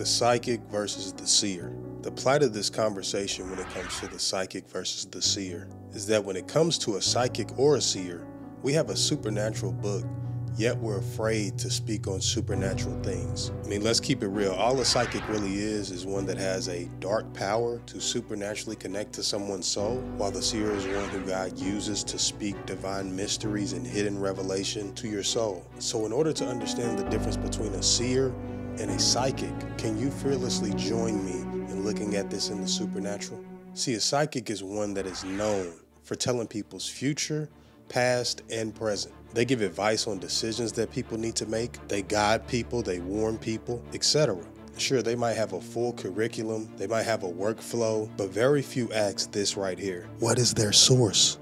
The psychic versus the seer. The plight of this conversation when it comes to the psychic versus the seer is that when it comes to a psychic or a seer, we have a supernatural book, yet we're afraid to speak on supernatural things. I mean, let's keep it real. All a psychic really is is one that has a dark power to supernaturally connect to someone's soul, while the seer is one who God uses to speak divine mysteries and hidden revelation to your soul. So, in order to understand the difference between a seer and a psychic, can you fearlessly join me in looking at this in the supernatural? See, a psychic is one that is known for telling people's future, past, and present. They give advice on decisions that people need to make, they guide people, they warn people, etc. Sure, they might have a full curriculum, they might have a workflow, but very few ask this right here What is their source?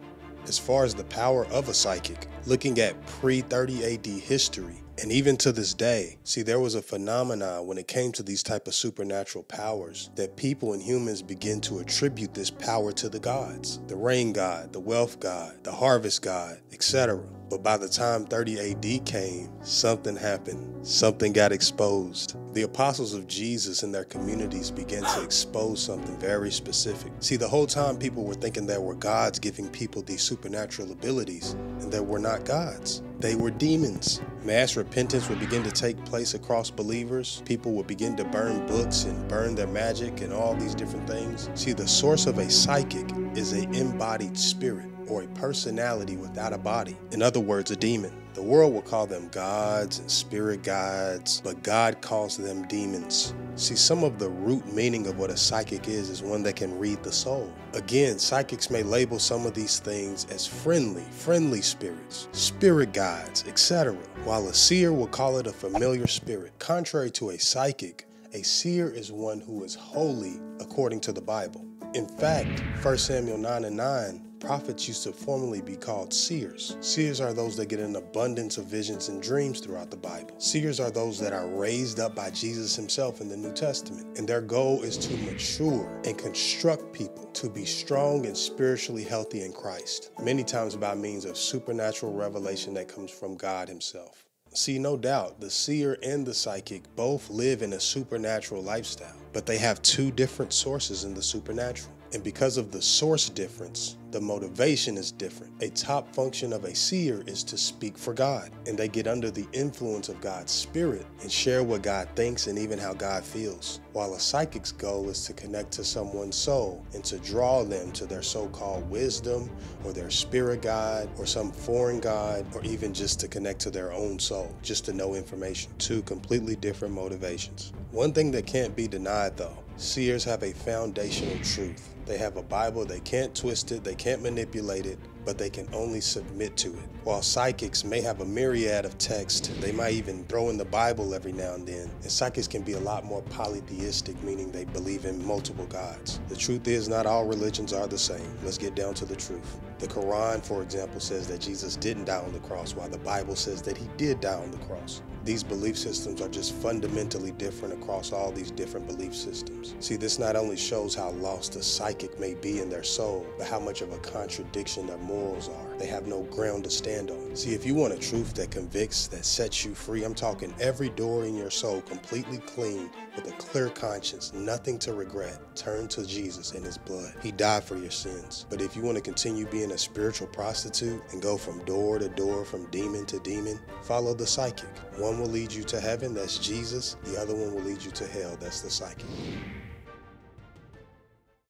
As far as the power of a psychic, looking at pre 30 AD history, and even to this day, see, there was a phenomenon when it came to these type of supernatural powers that people and humans begin to attribute this power to the gods, the rain god, the wealth god, the harvest god, etc. But by the time 30 AD came, something happened. Something got exposed. The apostles of Jesus and their communities began to expose something very specific. See, the whole time people were thinking there were gods giving people these supernatural abilities, and there were not gods. They were demons. Mass repentance would begin to take place across believers. People would begin to burn books and burn their magic and all these different things. See, the source of a psychic is an embodied spirit or a personality without a body. In other words, a demon. The world will call them gods and spirit guides, but God calls them demons. See, some of the root meaning of what a psychic is is one that can read the soul. Again, psychics may label some of these things as friendly, friendly spirits, spirit guides, etc., while a seer will call it a familiar spirit. Contrary to a psychic, a seer is one who is holy according to the Bible. In fact, 1 Samuel 9 and 9 Prophets used to formerly be called seers. Seers are those that get an abundance of visions and dreams throughout the Bible. Seers are those that are raised up by Jesus himself in the New Testament, and their goal is to mature and construct people to be strong and spiritually healthy in Christ, many times by means of supernatural revelation that comes from God himself. See, no doubt, the seer and the psychic both live in a supernatural lifestyle, but they have two different sources in the supernatural. And because of the source difference, the motivation is different. A top function of a seer is to speak for God, and they get under the influence of God's spirit and share what God thinks and even how God feels. While a psychic's goal is to connect to someone's soul and to draw them to their so called wisdom or their spirit guide or some foreign God or even just to connect to their own soul, just to know information. Two completely different motivations. One thing that can't be denied though Seers have a foundational truth. They have a Bible, they can't twist it, they can't manipulate it, but they can only submit to it. While psychics may have a myriad of texts, they might even throw in the Bible every now and then, and psychics can be a lot more polytheistic, meaning they believe in multiple gods. The truth is, not all religions are the same. Let's get down to the truth. The Quran, for example, says that Jesus didn't die on the cross, while the Bible says that he did die on the cross. These belief systems are just fundamentally different across all these different belief systems. See, this not only shows how lost a psychic may be in their soul, but how much of a contradiction their morals are. They have no ground to stand on. See, if you want a truth that convicts, that sets you free, I'm talking every door in your soul completely clean with a clear conscience, nothing to regret, turn to Jesus and his blood. He died for your sins. But if you want to continue being a spiritual prostitute and go from door to door, from demon to demon, follow the psychic. One will lead you to heaven, that's Jesus. The other one will lead you to hell, that's the psychic.